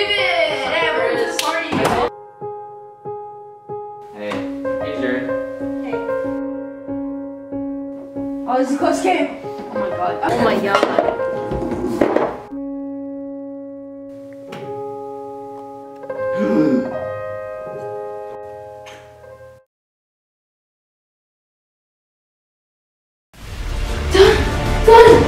it! Yeah, we're party. Hey. Hey, Jared. Hey. Oh, this is a close game. Oh my god. Oh my god. Done! Done!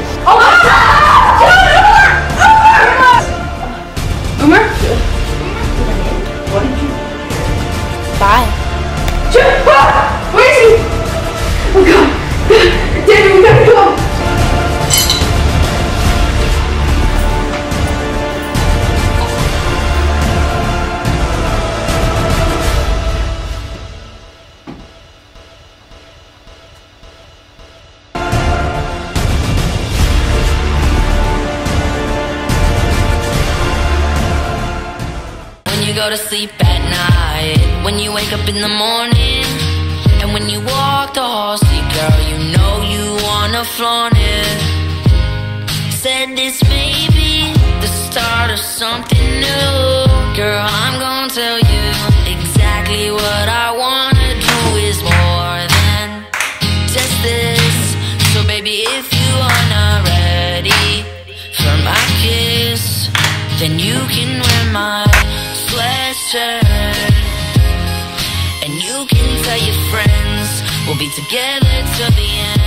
You go to sleep at night, when you wake up in the morning, and when you walk the hall, see, girl, you know you wanna flaunt it. Said this may be the start of something new. Girl, I'm gonna tell you exactly what I wanna do is more than just this. So, baby, if you are not ready for my kiss, then you can sweatshirt. And you can tell your friends we'll be together till the end.